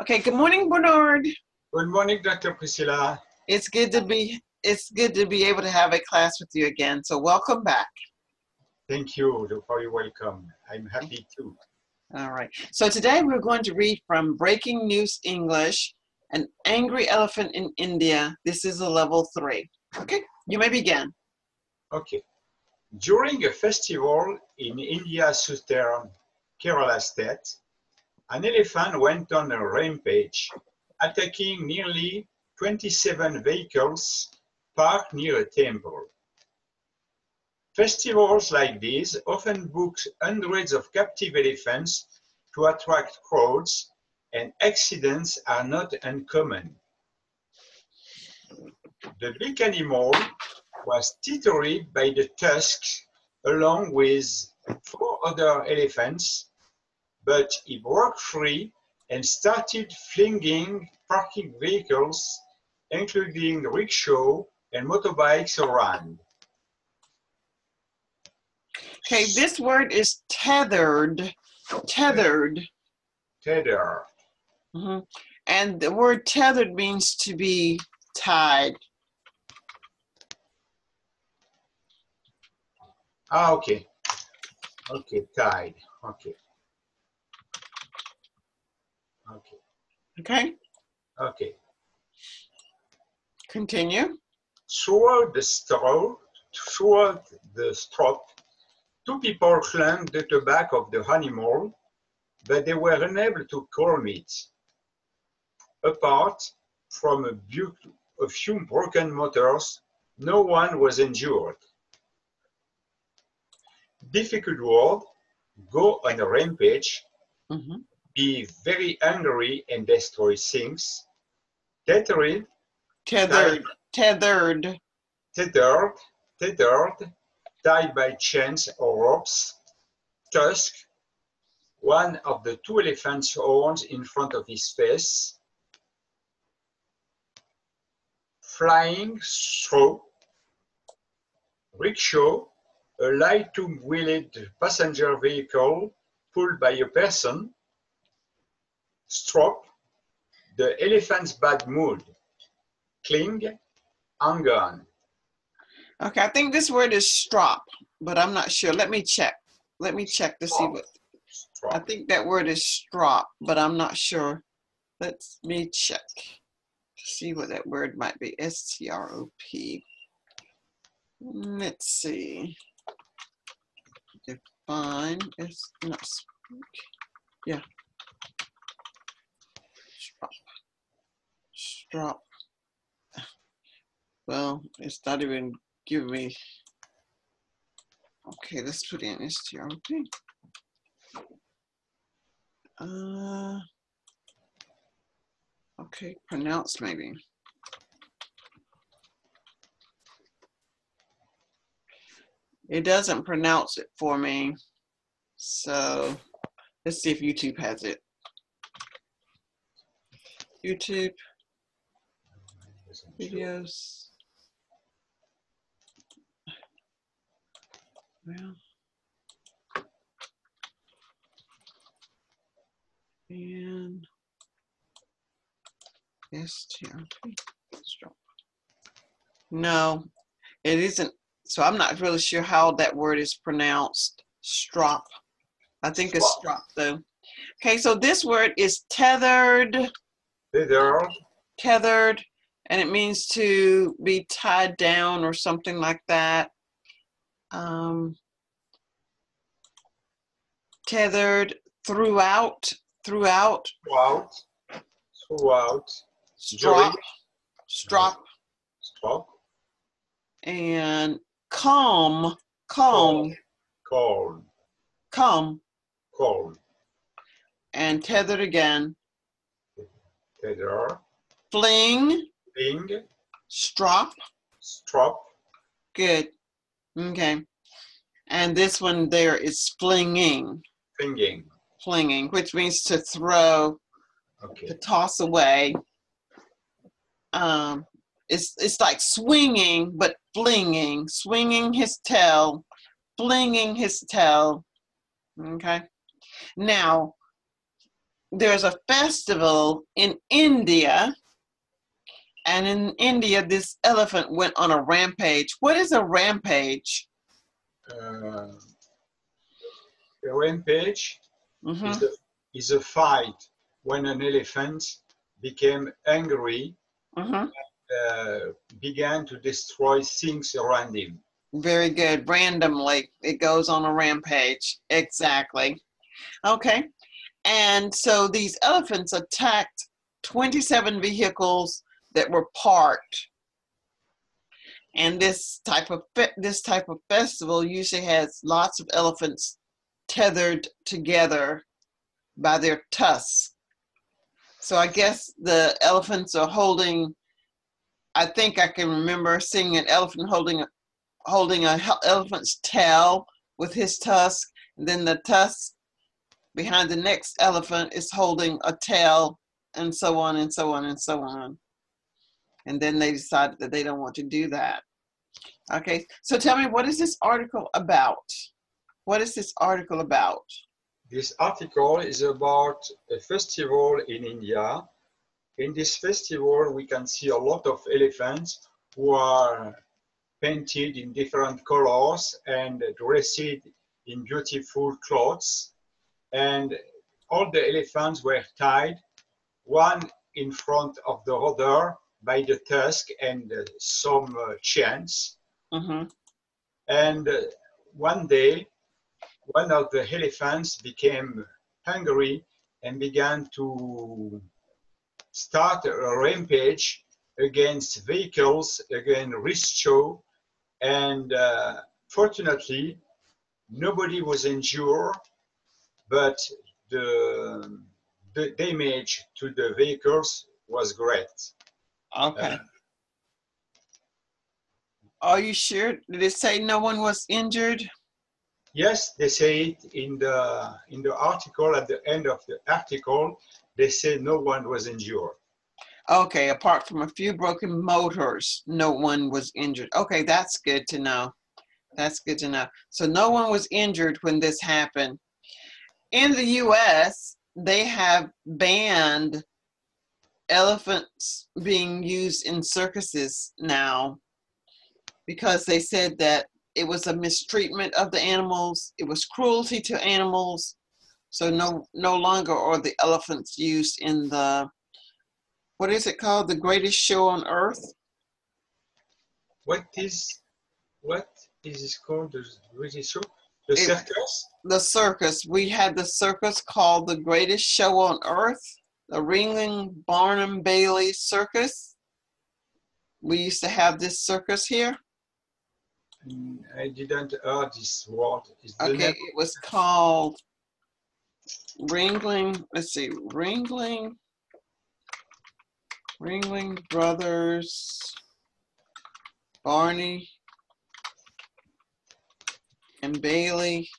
Okay, good morning, Bernard. Good morning, Dr. Priscilla. It's good to be it's good to be able to have a class with you again. So welcome back. Thank you for your welcome. I'm happy too. All right. So today we're going to read from Breaking News English, An Angry Elephant in India. This is a level three. Okay, you may begin. Okay. During a festival in India's southern Kerala state, an elephant went on a rampage, attacking nearly 27 vehicles parked near a temple. Festivals like these often book hundreds of captive elephants to attract crowds, and accidents are not uncommon. The big animal was tethered by the tusks along with four other elephants, but he broke free and started flinging parking vehicles, including rickshaw and motorbikes around. Okay, this word is tethered. Tethered. Tether. Mhm. And the word tethered means to be tied. Ah, okay. Okay, tied. Okay. Okay, Okay. continue. Throughout the straw, throughout the strop, two people climbed the back of the animal, but they were unable to calm it. Apart from a, bu- a few broken motors, no one was injured. Difficult word, go on a rampage, Mhm. Be very angry and destroy things. Tethered, Tethered. Tethered. tethered, tethered, tied by chains or ropes, tusk, one of the two elephant's horns in front of his face, flying through, rickshaw, a light two-wheeled passenger vehicle pulled by a person, strop, the elephant's bad mood, cling, hang on. Okay, I think this word is strop, but I'm not sure. Let me check. Let me check to see what. I think that word is strop, but I'm not sure. Let me check to see what that word might be. S T R O P. Let's see. Define. It's not. speak. Yeah. Strop. Strop. Well, it's not even giving me. Okay, let's put in STROP. Uh, okay, pronounce maybe. It doesn't pronounce it for me. So let's see if YouTube has it. YouTube videos. Well. And STRP. Strop. No, it isn't. So I'm not really sure how that word is pronounced. Strop. I think it's strop though. Okay, so this word is tethered, Tethered, tethered, and it means to be tied down or something like that. Um, tethered throughout, throughout, throughout, throughout, strop, strop, strop, and calm, calm, cold, calm, cold, and tethered again. tether, Fling, fling, strop, strop, good. Okay. And this one there is flinging, flinging. flinging, which means to throw, Okay, to toss away. Um, it's it's like swinging, but flinging, swinging his tail, flinging his tail. Okay. Now, there's a festival in India, and in India, this elephant went on a rampage. What is a rampage? Uh, a rampage Mhm. is, a, is a fight when an elephant became angry, Mhm. uh, began to destroy things around him. Very good. Randomly, it goes on a rampage. Exactly. Okay. And so these elephants attacked 27 vehicles that were parked. And this type of this type of festival usually has lots of elephants tethered together by their tusks. So I guess the elephants are holding I think I can remember seeing an elephant holding holding a hel- elephant's tail with his tusk, and then the tusk behind the next elephant is holding a tail, and so on and so on and so on. And then they decided that they don't want to do that. Okay, so tell me, what is this article about? What is this article about? This article is about a festival in India. In this festival, we can see a lot of elephants who are painted in different colors and dressed in beautiful clothes. And all the elephants were tied, one in front of the other by the tusk and uh, some uh, chains. hmm And uh, one day, one of the elephants became hungry and began to start a rampage against vehicles, against Risto, and uh, fortunately, nobody was injured, but the, the damage to the vehicles was great. Okay. Uh, Are you sure? Did it say no one was injured? Yes, they say it in the in the article at the end of the article. They say no one was injured. Okay, apart from a few broken motors, no one was injured. Okay, that's good to know. That's good to know. So no one was injured when this happened. In the US, they have banned elephants being used in circuses now because they said that it was a mistreatment of the animals, it was cruelty to animals. So no no longer are the elephants used in the what is it called? The greatest show on earth? What is what is this called? The British show? The It- circus? The circus. We had the circus called the greatest show on earth, the Ringling Barnum Bailey Circus. We used to have this circus here. Mm, I didn't hear this word. Okay, it was called Ringling. Let's see, Ringling, Ringling Brothers, Barnum, and Bailey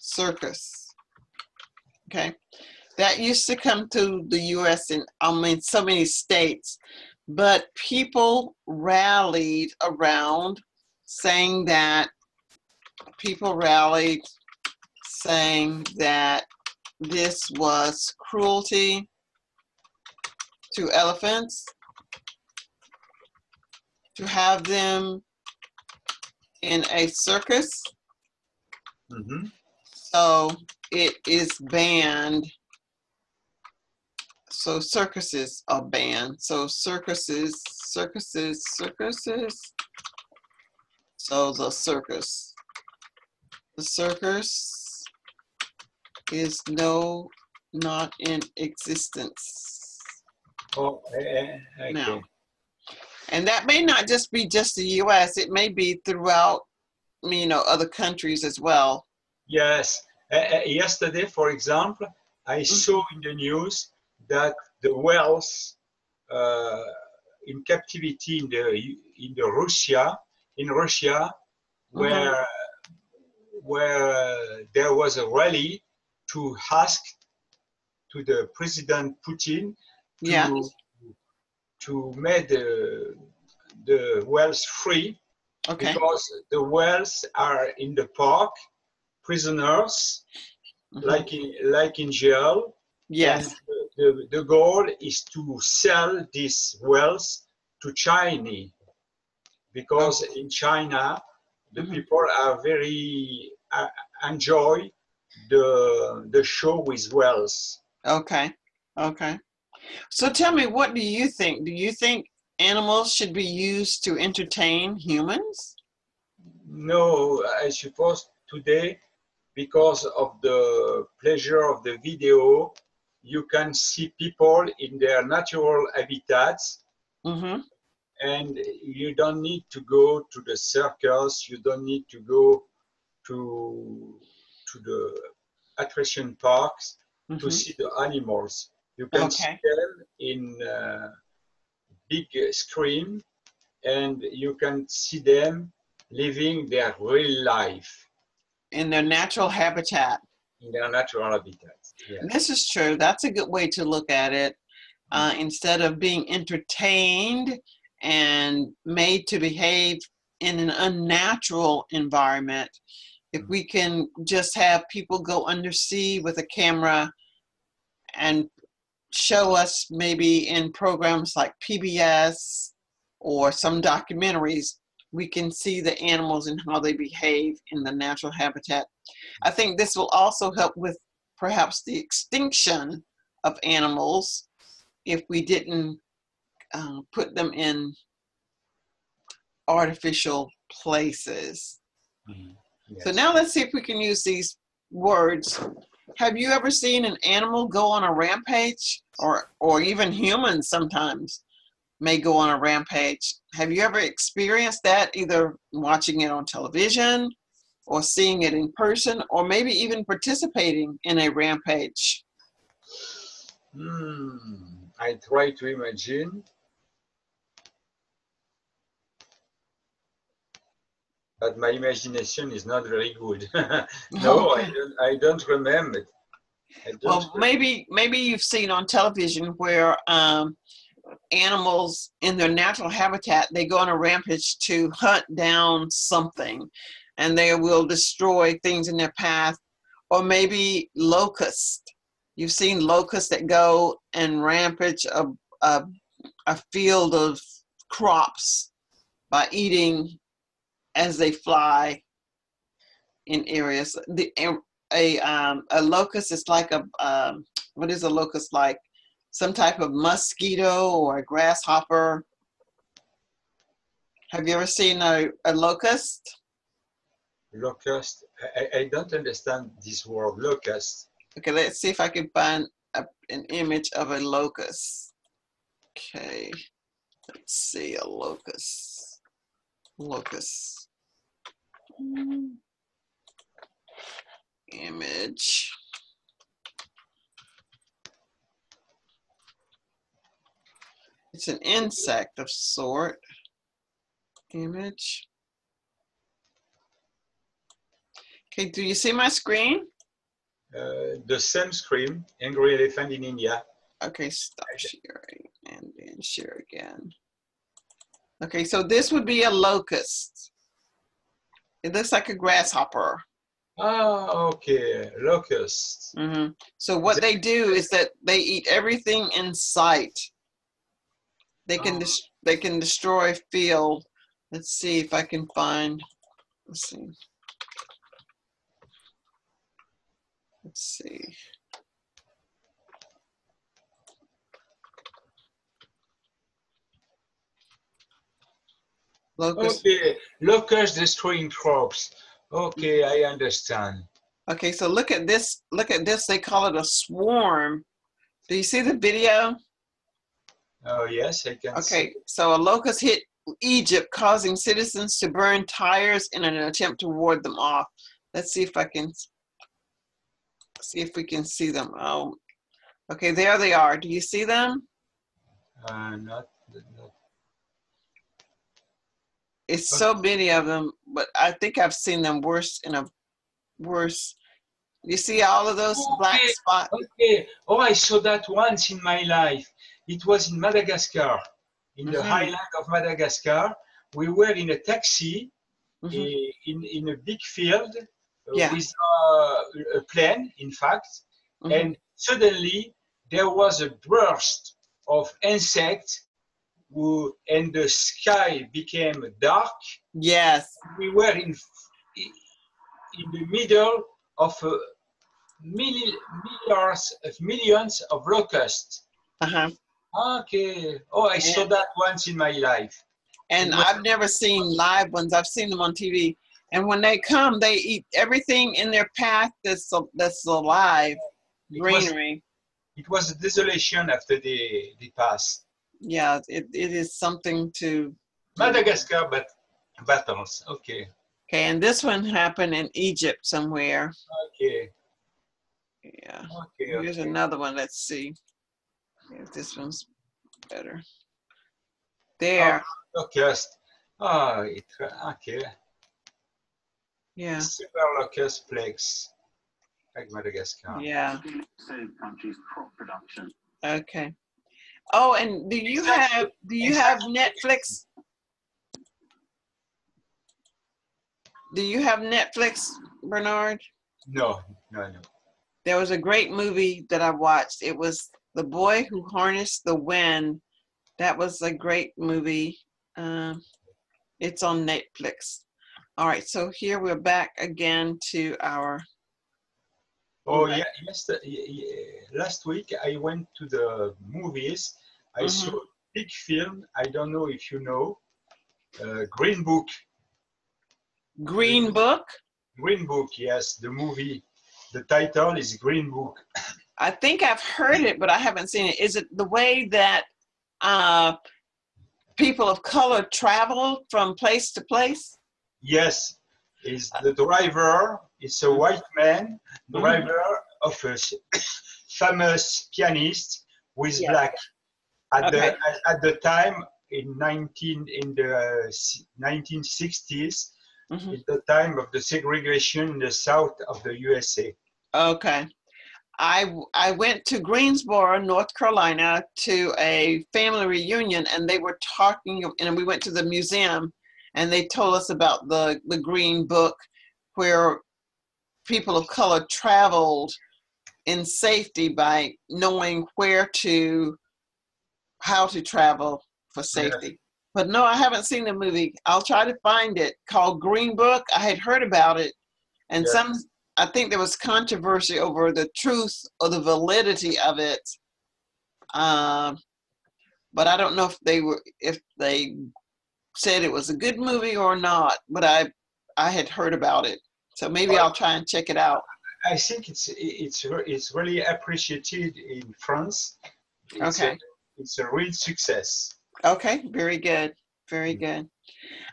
Circus. Okay, that used to come to the U.S. in I mean so many states, but people rallied around saying that people rallied saying that this was cruelty to elephants to have them in a circus Mhm. so it is banned so circuses are banned so circuses circuses circuses so the circus the circus is no not in existence Oh, eh, eh, okay. No. and that may not just be just the us it may be throughout you know other countries as well Yes. Uh, yesterday, for example, I Mm-hmm. saw in the news that the whales uh, in captivity in the in the Russia in Russia, where where there was a rally to ask to the President Putin to, yeah to make the the whales free okay because the whales are in the park, prisoners, Mhm. like in like in jail. yes. And the, the goal is to sell these wells to China because in China the Mhm. people are very uh, enjoy the the show with wells. Okay. Okay. So tell me, what do you think? Do you think animals should be used to entertain humans? No, I suppose today because of the pleasure of the video, you can see people in their natural habitats Mm-hmm. and you don't need to go to the circus you don't need to go to to the attraction parks to mm-hmm. see the animals you can see them in uh, big screen and you can see them living their real life In their natural habitat. in their natural habitat yeah. This is true. That's a good way to look at it. Uh, instead of being entertained and made to behave in an unnatural environment, if we can just have people go undersea with a camera and show us maybe in programs like PBS or some documentaries, we can see the animals and how they behave in the natural habitat. I think this will also help with perhaps the extinction of animals if we didn't uh, put them in artificial places. So Yes. now let's see if we can use these words. Have you ever seen an animal go on a rampage, or or even humans sometimes may go on a rampage? Have you ever experienced that, either watching it on television, or seeing it in person, or maybe even participating in a rampage? Hmm, I try to imagine. But my imagination is not very good. no, I, don't, I don't remember. I don't Well, re- maybe maybe you've seen on television where um, animals in their natural habitat they go on a rampage to hunt down something, and they will destroy things in their path, or maybe locusts. You've seen locusts that go and rampage a, a, a field of crops by eating as they fly in areas. The a um, a locust is like a um, what is a locust like? Some type of mosquito or a grasshopper. Have you ever seen a, a locust? Locust. I, I- don't understand this word locust. Okay, let's see if I can find a, an image of a locust. Okay, let's see a locust. Locust. Image. It's an insect of sort. Image. Okay, do you see my screen? Uh, the same screen, angry elephant in India. Okay, stop sharing and then share again. Okay, so this would be a locust. It looks like a grasshopper. Ah, okay, locust. hmm So what they do is that they eat everything in sight. They can Oh. they can destroy field. Let's see if I can find. Let's see. Let's see. Locust. Okay, locust destroying crops. Okay, I understand. Okay, so look at this. Look at this. They call it a swarm. Do you see the video? Oh yes, I can. see. Okay, so a locust hit Egypt, causing citizens to burn tires in an attempt to ward them off. Let's see if I can see if we can see them. Oh, okay, there they are. Do you see them? Uh, not, not. It's so many of them, but I think I've seen them worse in a worse. You see all of those black spots? Okay. Oh, I saw that once in my life. It was in Madagascar, in the Mhm. highland of Madagascar. We were in a taxi Mhm. eh, in, in a big field, Yeah. with uh, a plane, in fact, Mhm. and suddenly there was a burst of insects, who, and the sky became dark. Yes. We were in in the middle of a milli, millions of millions of locusts. Uh-huh. Okay. Oh, I saw that once in my life. And I've never seen live ones. I've seen them on TV. And when they come, they eat everything in their path that's that's alive, It was, greenery. it was a desolation after they, they passed. Yeah, it, it is something to. Madagascar, but battles. Okay. Okay, and this one happened in Egypt somewhere. Okay. Yeah. Okay. Here's okay. another one. Let's see if this one's better. There. Ah, Locust. Oh, ah, it, okay. Yeah. Silver locust plagues. Like Madagascar. Yeah. save countries' crop production. Okay. Oh, and do you have do you have Netflix? Do you have Netflix, Bernard? No, no, no. There was a great movie that I watched. It was The Boy Who Harnessed the Wind. That was a great movie. Um, it's on Netflix. All right, so here we're back again to our. Oh yeah, yes. the- y- y- Last week I went to the movies. I Mhm. saw a big film. I don't know if you know. Uh, Green Book. Green Book. Green Book. Yes, the movie. The title is Green Book. I think I've heard it, but I haven't seen it. Is it the way that uh, people of color travel from place to place? Yes, is the driver. It's a white man, Mhm. driver of a famous pianist with black. At Okay. the at, the time in 19 in the s- 1960s, Mhm. at the time of the segregation in the south of the USA. Okay. I I went to Greensboro, North Carolina, to a family reunion, and they were talking, and we went to the museum, and they told us about the the Green Book, where people of color traveled in safety by knowing where to, how to travel for safety. But no, I haven't seen the movie. I'll try to find it. Called Green Book. I had heard about it, and Yeah. some I think there was controversy over the truth or the validity of it. Um, but I don't know if they were if they said it was a good movie or not. But I I had heard about it, so maybe I'll try and check it out. I think it's it's it's really appreciated in France. It's Okay. A, it's a real success. Okay, very good, very good.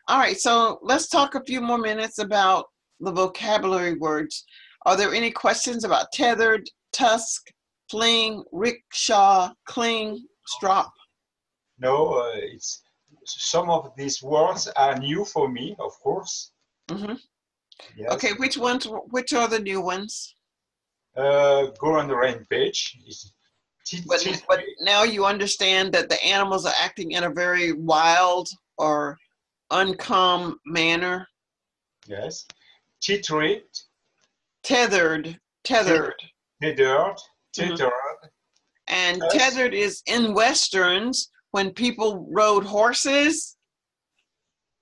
All right, so let's talk a few more minutes about the vocabulary words. Are there any questions about tethered, tusk, fling, rickshaw, cling, strop? No, uh, it's some of these words are new for me, of course. hmm Yes. Okay, which ones? Which are the new ones? Uh, go on the rampage. It's t- But, but now you understand that the animals are acting in a very wild or uncalm manner. yes. Tethered, Tethered, tethered, tethered, Mhm. tethered. and Yes. tethered is in westerns when people rode horses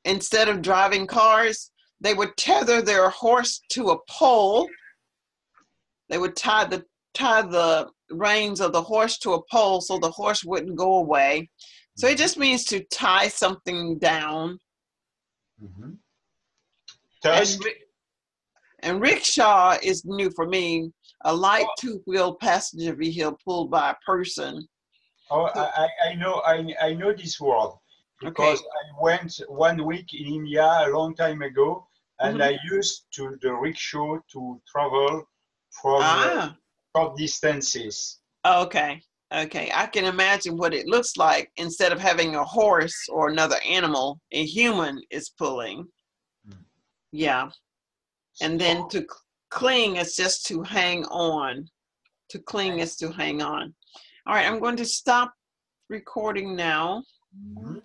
instead of driving cars. They would tether their horse to a pole. They would tie the tie the reins of the horse to a pole so the horse wouldn't go away. So it just means to tie something down. Mhm. And, and rickshaw is new for me. A light two-wheel passenger vehicle pulled by a person. Oh, I, I- I know, I, I know this world because I went one week in India a long time ago, and Mhm. I used to the rickshaw to travel from uh, Ah, short distances. okay, okay. I can imagine what it looks like instead of having a horse or another animal, a human is pulling. Mm. Yeah, and then to cling is just to hang on. To cling is to hang on. All right, I'm going to stop recording now. Mhm.